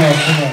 Obrigado,